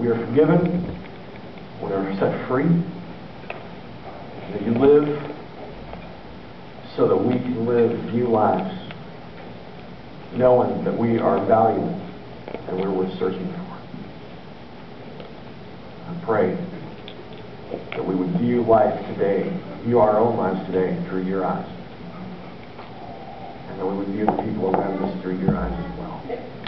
We are forgiven, we are set free, that you live so that we can live new lives, knowing that we are valuable and we're worth searching for. I pray that we would view life today, view our own lives today through your eyes, and that we would view the people around us through your eyes as well.